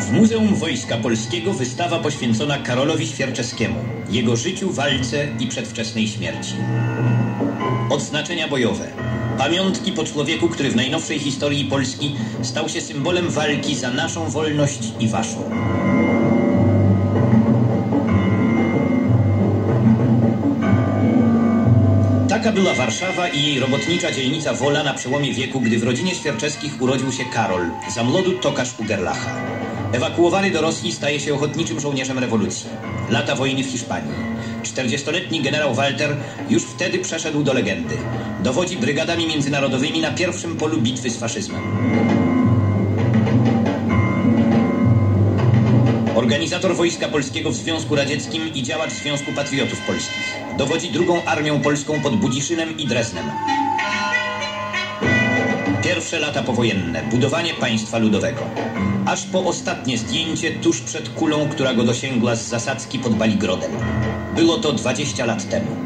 W Muzeum Wojska Polskiego wystawa poświęcona Karolowi Świerczewskiemu, jego życiu, walce i przedwczesnej śmierci. Odznaczenia bojowe. Pamiątki po człowieku, który w najnowszej historii Polski stał się symbolem walki za naszą wolność i waszą. Taka była Warszawa i jej robotnicza dzielnica Wola na przełomie wieku, gdy w rodzinie Świerczewskich urodził się Karol, za młodu tokarz Ugerlacha. Ewakuowany do Rosji staje się ochotniczym żołnierzem rewolucji. Lata wojny w Hiszpanii. 40-letni generał Walter już wtedy przeszedł do legendy. Dowodzi brygadami międzynarodowymi na pierwszym polu bitwy z faszyzmem. Organizator Wojska Polskiego w Związku Radzieckim i działacz Związku Patriotów Polskich. Dowodzi drugą armią polską pod Budziszynem i Dresnem. Pierwsze lata powojenne. Budowanie państwa ludowego. Aż po ostatnie zdjęcie tuż przed kulą, która go dosięgła z zasadzki pod Baligrodem. Było to 20 lat temu.